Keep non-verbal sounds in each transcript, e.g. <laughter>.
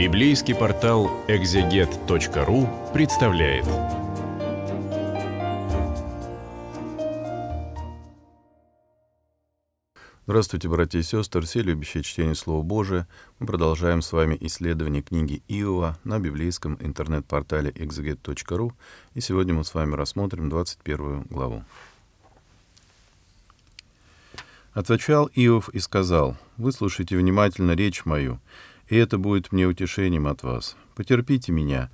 Библейский портал экзегет.ру представляет. Здравствуйте, братья и сестры, все любящие чтение Слова Божия. Мы продолжаем с вами исследование книги Иова на библейском интернет-портале exeget.ru. И сегодня мы с вами рассмотрим 21 главу. Отвечал Иов и сказал, «Выслушайте внимательно речь мою, и это будет мне утешением от вас. Потерпите меня,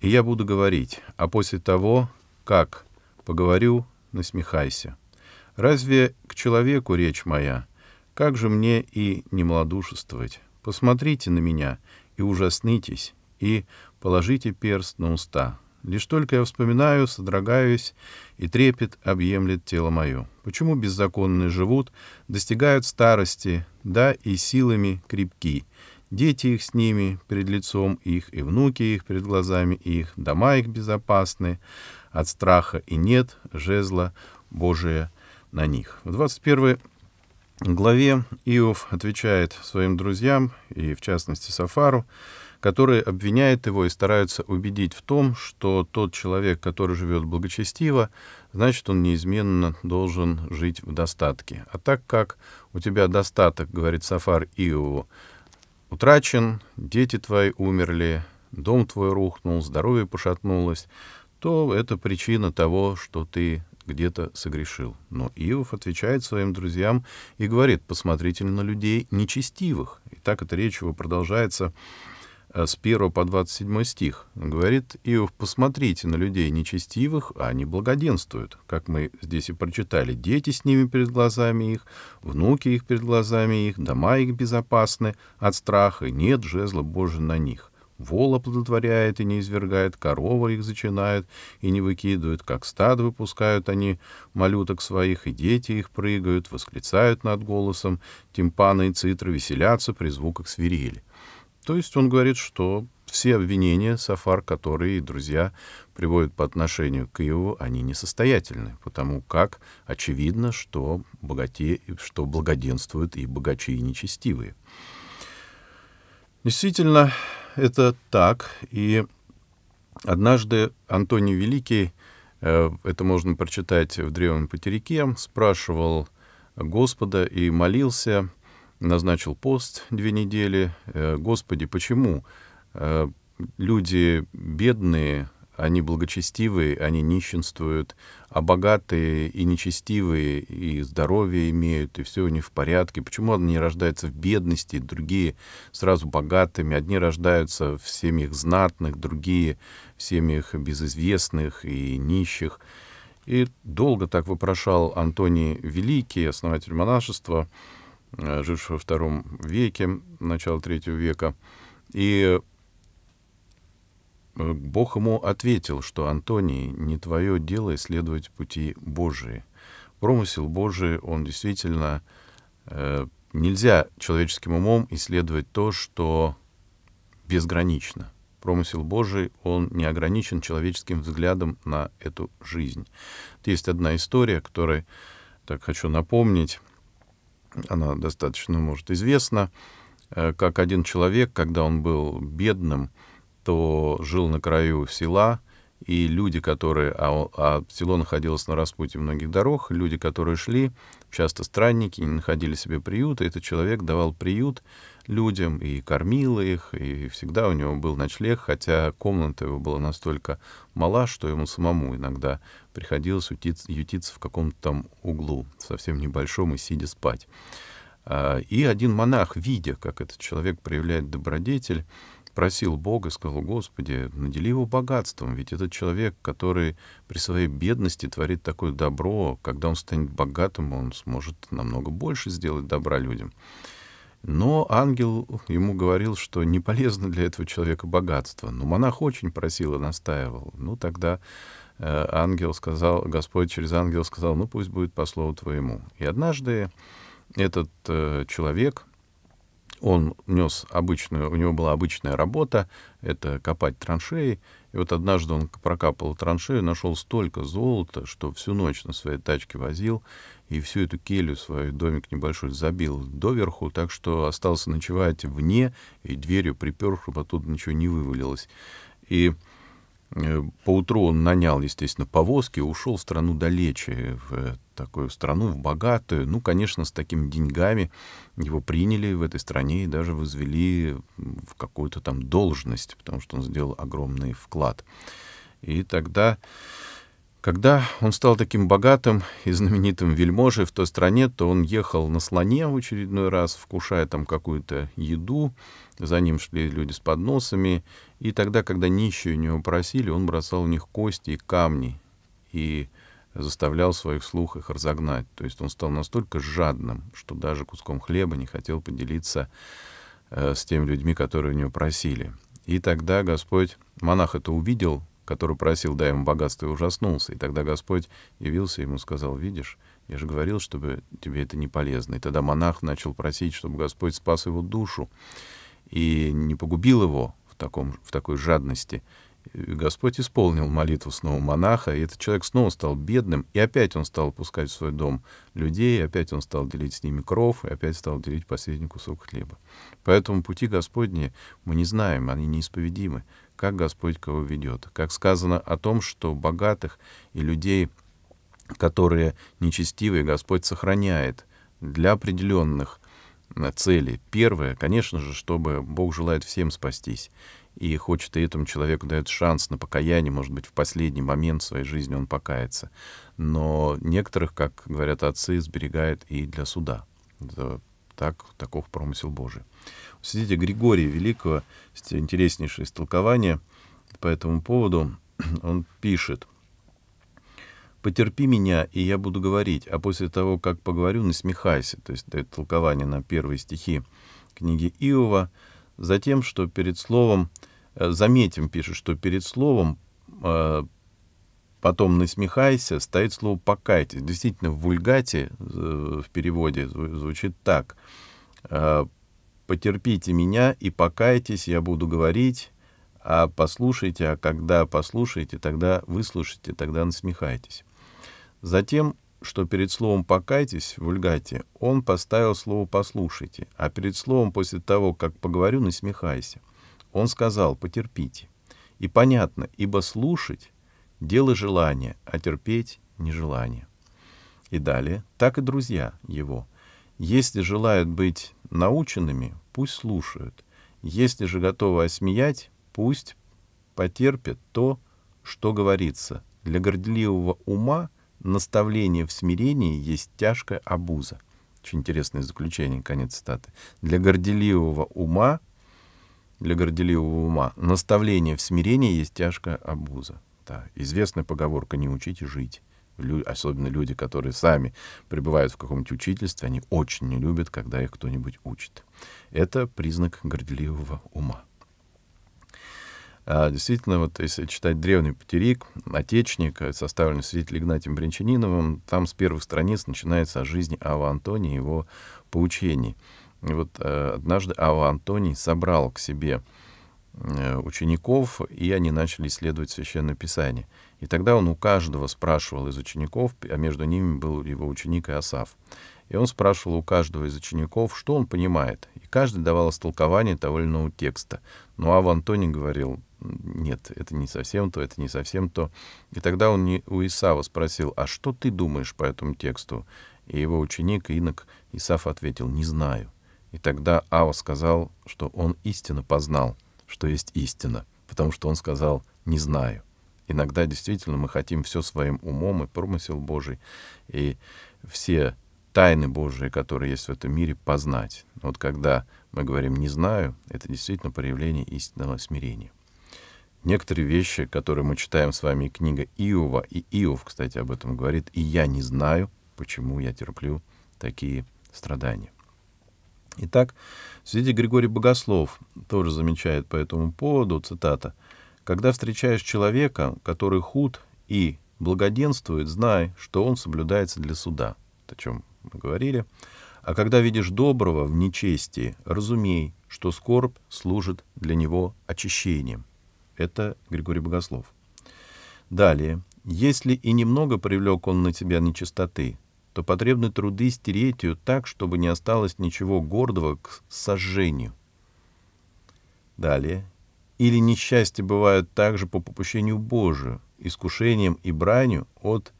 и я буду говорить, а после того, как поговорю, насмехайся. Разве к человеку речь моя? Как же мне и не малодушествовать? Посмотрите на меня и ужаснитесь, и положите перст на уста, Лишь только я вспоминаю, содрогаюсь, и трепет объемлет тело мое. Почему беззаконные живут, достигают старости, да и силами крепки. Дети их с ними перед лицом их, и внуки их перед глазами их, дома их безопасны, от страха и нет жезла Божия на них. В 21 главе Иов отвечает своим друзьям, и в частности Сафару, которые обвиняют его и стараются убедить в том, что тот человек, который живет благочестиво, значит, он неизменно должен жить в достатке. А так как у тебя достаток, говорит Сафар Иову, утрачен, дети твои умерли, дом твой рухнул, здоровье пошатнулось, то это причина того, что ты где-то согрешил. Но Иов отвечает своим друзьям и говорит, посмотрите на людей нечестивых. И так эта речь его продолжается с 1 по 27 стих. Говорит Иов, посмотрите на людей нечестивых, а они благоденствуют. Как мы здесь и прочитали, дети с ними перед глазами их, внуки их перед глазами их, дома их безопасны от страха, нет жезла Божия на них. Вол оплодотворяет и не извергает, корова их зачинает и не выкидывает, как стадо выпускают они малюток своих, и дети их прыгают, восклицают над голосом, тимпаны и цитры веселятся при звуках свирели. То есть он говорит, что все обвинения Сафар, которые друзья приводят по отношению к Иову, они несостоятельны, потому как очевидно, что, богате, что благоденствуют и богачи, и нечестивые. Действительно, это так. И однажды Антоний Великий, э, это можно прочитать в Древнем Патерике, спрашивал Господа и молился — назначил пост две недели. Э, Господи, почему э, люди бедные, они благочестивые, они нищенствуют, а богатые и нечестивые, и здоровье имеют, и все у них в порядке. Почему они рождаются в бедности, другие сразу богатыми, одни рождаются в семьях знатных, другие в семьях безызвестных и нищих. И долго так вопрошал Антоний Великий, основатель монашества, жившего во втором веке, начало третьего века. И э, Бог ему ответил, что Антоний, не твое дело исследовать пути Божии. Промысел Божий, он действительно э, нельзя человеческим умом исследовать то, что безгранично. Промысел Божий, он не ограничен человеческим взглядом на эту жизнь. Есть одна история, которой так хочу напомнить она достаточно, может, известна, э, как один человек, когда он был бедным, то жил на краю села, и люди, которые... А, а село находилось на распутье многих дорог, люди, которые шли, часто странники, не находили себе приют, и этот человек давал приют людям и кормил их, и всегда у него был ночлег, хотя комната его была настолько мала, что ему самому иногда приходилось ютиться, ютиться в каком-то там углу, совсем небольшом, и сидя спать. А, и один монах, видя, как этот человек проявляет добродетель, просил Бога, сказал, Господи, надели его богатством, ведь этот человек, который при своей бедности творит такое добро, когда он станет богатым, он сможет намного больше сделать добра людям. Но ангел ему говорил, что не полезно для этого человека богатство. Но монах очень просил и настаивал. Ну, тогда э, ангел сказал, Господь через ангела сказал, ну, пусть будет по слову твоему. И однажды этот э, человек, он нес обычную, у него была обычная работа, это копать траншеи. И вот однажды он прокапал траншею, нашел столько золота, что всю ночь на своей тачке возил, и всю эту келью, свой домик небольшой, забил доверху, так что остался ночевать вне, и дверью припер, чтобы оттуда ничего не вывалилось. И поутру он нанял, естественно, повозки ушел в страну далече, в такую страну, в богатую. Ну, конечно, с такими деньгами его приняли в этой стране и даже возвели в какую-то там должность, потому что он сделал огромный вклад. И тогда когда он стал таким богатым и знаменитым вельможей в той стране, то он ехал на слоне в очередной раз, вкушая там какую-то еду, за ним шли люди с подносами, и тогда, когда нищие у него просили, он бросал у них кости и камни, и заставлял своих слух их разогнать. То есть он стал настолько жадным, что даже куском хлеба не хотел поделиться э, с теми людьми, которые у него просили. И тогда Господь, монах это увидел, который просил, дай ему богатство, и ужаснулся. И тогда Господь явился ему и сказал, видишь, я же говорил, чтобы тебе это не полезно. И тогда монах начал просить, чтобы Господь спас его душу и не погубил его в, таком, в такой жадности. Господь исполнил молитву снова монаха, и этот человек снова стал бедным, и опять он стал пускать в свой дом людей, и опять он стал делить с ними кров, и опять стал делить последний кусок хлеба. Поэтому пути Господни мы не знаем, они неисповедимы как Господь кого ведет. Как сказано о том, что богатых и людей, которые нечестивые, Господь сохраняет для определенных э, целей. Первое, конечно же, чтобы Бог желает всем спастись. И хочет и этому человеку дает шанс на покаяние, может быть, в последний момент своей жизни он покается. Но некоторых, как говорят отцы, сберегает и для суда. Так, таков промысел Божий. Сидите Григория Великого, интереснейшее истолкование по этому поводу. <clears throat> Он пишет, «Потерпи меня, и я буду говорить, а после того, как поговорю, насмехайся». То есть это толкование на первые стихи книги Иова. Затем, что перед словом, э, заметим, пишет, что перед словом э, потом насмехайся, стоит слово покайтесь. Действительно, в вульгате, э, в переводе звучит так потерпите меня и покайтесь, я буду говорить, а послушайте, а когда послушаете, тогда выслушайте, тогда насмехайтесь. Затем, что перед словом «покайтесь» в вульгате, он поставил слово «послушайте», а перед словом после того, как поговорю, насмехайся. Он сказал «потерпите». И понятно, ибо слушать — дело желания, а терпеть — нежелание. И далее, так и друзья его. Если желают быть наученными, пусть слушают. Если же готовы осмеять, пусть потерпят то, что говорится. Для горделивого ума наставление в смирении есть тяжкая обуза. Очень интересное заключение, конец цитаты. Для горделивого ума, для горделивого ума наставление в смирении есть тяжкая обуза. Да, известная поговорка «не учите жить» особенно люди, которые сами пребывают в каком-нибудь учительстве, они очень не любят, когда их кто-нибудь учит. Это признак горделивого ума. А, действительно, вот если читать древний патерик, отечник, составленный свидетелем Игнатием Брянчаниновым, там с первых страниц начинается о жизни Ава Антония и его поучений. И вот э, однажды Ава Антоний собрал к себе э, учеников, и они начали исследовать Священное Писание. И тогда он у каждого спрашивал из учеников, а между ними был его ученик Иосаф. И он спрашивал у каждого из учеников, что он понимает. И каждый давал истолкование того или иного текста. Ну а в Антоне говорил, нет, это не совсем то, это не совсем то. И тогда он у Исава спросил, а что ты думаешь по этому тексту? И его ученик, инок Исаф, ответил, не знаю. И тогда Ава сказал, что он истинно познал, что есть истина, потому что он сказал «не знаю». Иногда действительно мы хотим все своим умом и промысел Божий, и все тайны Божии, которые есть в этом мире, познать. Вот когда мы говорим «не знаю», это действительно проявление истинного смирения. Некоторые вещи, которые мы читаем с вами, книга Иова, и Иов, кстати, об этом говорит, «и я не знаю, почему я терплю такие страдания». Итак, святитель Григорий Богослов тоже замечает по этому поводу, цитата, когда встречаешь человека, который худ и благоденствует, знай, что он соблюдается для суда. о чем мы говорили. А когда видишь доброго в нечестии, разумей, что скорбь служит для него очищением. Это Григорий Богослов. Далее. Если и немного привлек он на тебя нечистоты, то потребны труды стереть ее так, чтобы не осталось ничего гордого к сожжению. Далее. Или несчастья бывают также по попущению Божию, искушением и бранью от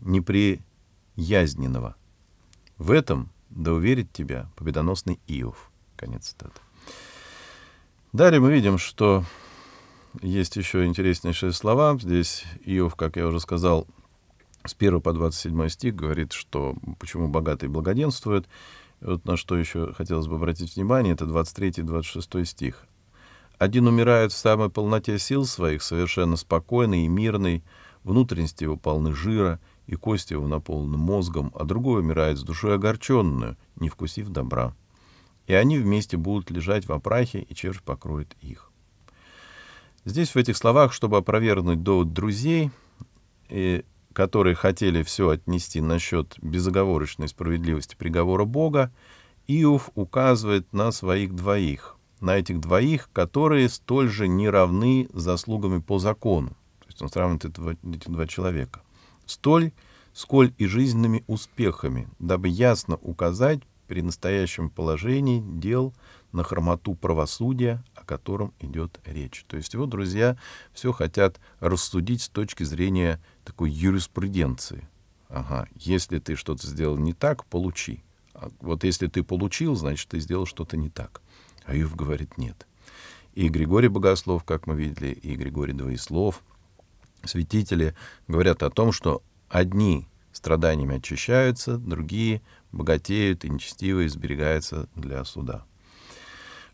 неприязненного. В этом да уверит тебя победоносный Иов. Конец цитаты. Далее мы видим, что есть еще интереснейшие слова. Здесь Иов, как я уже сказал, с 1 по 27 стих говорит, что почему богатый благоденствует. вот на что еще хотелось бы обратить внимание, это 23 и 26 стих. Один умирает в самой полноте сил своих, совершенно спокойный и мирный, внутренности его полны жира, и кости его наполнены мозгом, а другой умирает с душой огорченную, не вкусив добра. И они вместе будут лежать в опрахе, и червь покроет их. Здесь в этих словах, чтобы опровергнуть довод друзей, и, которые хотели все отнести насчет безоговорочной справедливости приговора Бога, Иов указывает на своих двоих, на этих двоих, которые столь же не равны заслугами по закону. То есть он сравнивает этого, эти два человека столь, сколь и жизненными успехами, дабы ясно указать при настоящем положении дел на хромоту правосудия, о котором идет речь. То есть его друзья все хотят рассудить с точки зрения такой юриспруденции. Ага, если ты что-то сделал не так, получи. А вот если ты получил, значит, ты сделал что-то не так. А Юв говорит нет. И Григорий Богослов, как мы видели, и Григорий Двоеслов — святители говорят о том, что одни страданиями очищаются, другие богатеют и нечестивые сберегаются для суда.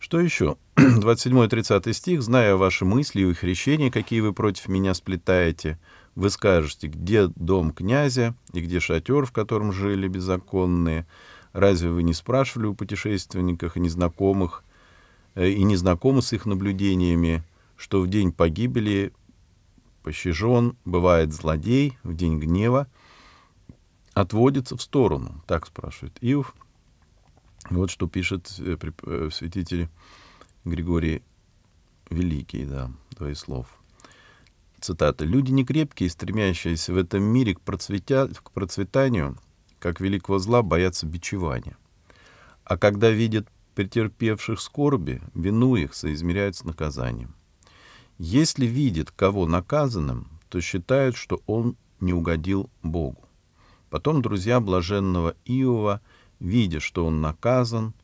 Что еще? <clears throat> 27-30 стих. «Зная ваши мысли и их решения, какие вы против меня сплетаете, вы скажете, где дом князя и где шатер, в котором жили беззаконные. Разве вы не спрашивали у путешественников и незнакомых, э, и незнакомы с их наблюдениями, что в день погибели пощажен, бывает злодей в день гнева, отводится в сторону. Так спрашивает Иов. Вот что пишет э, э, святитель Григорий Великий, да, твои слов. Цитата. «Люди некрепкие, стремящиеся в этом мире к, процветя... к процветанию, как великого зла, боятся бичевания. А когда видят претерпевших скорби, вину их соизмеряют с наказанием. Если видит кого наказанным, то считают, что он не угодил Богу. Потом друзья блаженного Иова, видя, что он наказан,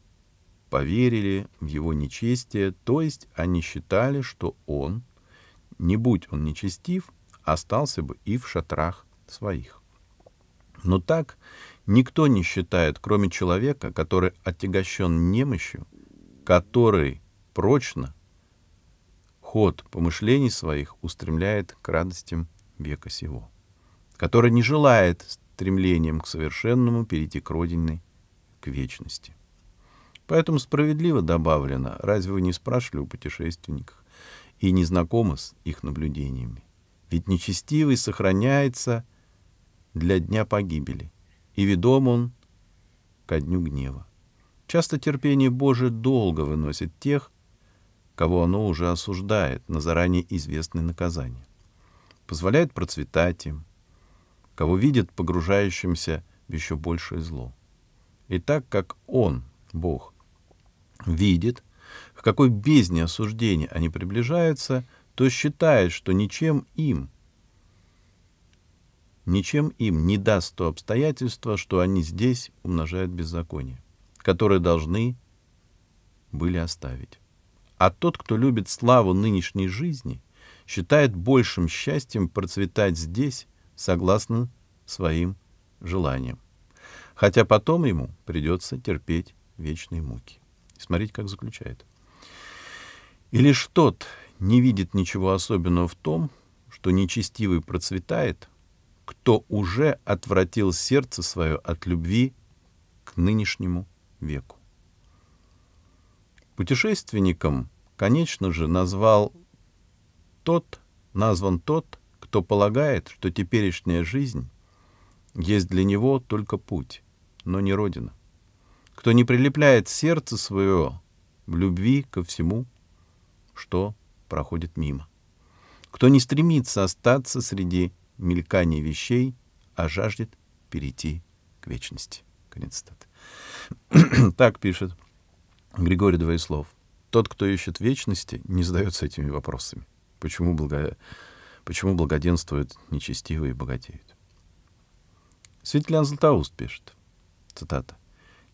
поверили в его нечестие, то есть они считали, что он, не будь он нечестив, остался бы и в шатрах своих. Но так никто не считает, кроме человека, который отягощен немощью, который прочно ход помышлений своих устремляет к радостям века сего, который не желает стремлением к совершенному перейти к родине, к вечности. Поэтому справедливо добавлено, разве вы не спрашивали у путешественников и не знакомы с их наблюдениями? Ведь нечестивый сохраняется для дня погибели, и ведом он ко дню гнева. Часто терпение Божие долго выносит тех, кого оно уже осуждает на заранее известные наказания. Позволяет процветать им, кого видит погружающимся в еще большее зло. И так как Он, Бог, видит, к какой бездне осуждения они приближаются, то считает, что ничем им, ничем им не даст то обстоятельство, что они здесь умножают беззаконие, которое должны были оставить. А тот, кто любит славу нынешней жизни, считает большим счастьем процветать здесь, согласно своим желаниям. Хотя потом ему придется терпеть вечные муки. Смотрите, как заключает. И лишь тот не видит ничего особенного в том, что нечестивый процветает, кто уже отвратил сердце свое от любви к нынешнему веку. Путешественником, конечно же, назвал тот, назван тот, кто полагает, что теперешняя жизнь есть для него только путь, но не родина. кто не прилепляет сердце свое в любви ко всему, что проходит мимо, кто не стремится остаться среди мелькания вещей, а жаждет перейти к вечности. Конец цитаты. <clears throat> так пишет Григорий Двоеслов. Тот, кто ищет вечности, не задается этими вопросами. Почему, благо... Почему благоденствуют нечестивые и богатеют? Светлян Златоуст пишет, цитата,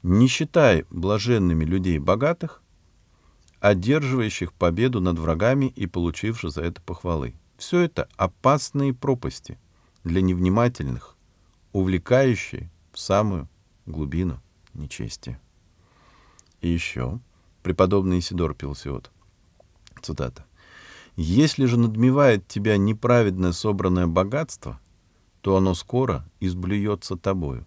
«Не считай блаженными людей богатых, одерживающих победу над врагами и получивших за это похвалы. Все это опасные пропасти для невнимательных, увлекающие в самую глубину нечестия». И еще преподобный Исидор Пилсиот, цитата, «Если же надмевает тебя неправедное собранное богатство, то оно скоро изблюется тобою,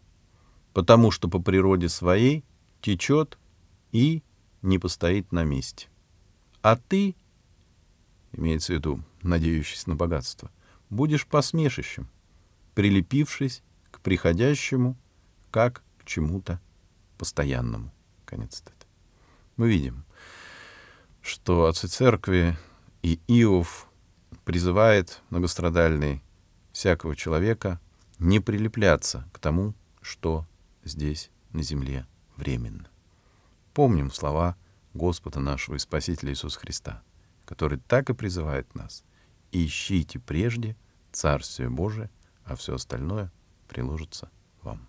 потому что по природе своей течет и не постоит на месте. А ты, имеется в виду, надеющийся на богатство, будешь посмешищем, прилепившись к приходящему, как к чему-то постоянному. Конец цитаты. Мы видим, что отцы церкви и Иов призывает многострадальный всякого человека не прилепляться к тому, что здесь, на земле, временно. Помним слова Господа нашего и Спасителя Иисуса Христа, который так и призывает нас. «Ищите прежде Царствие Божие, а все остальное приложится вам».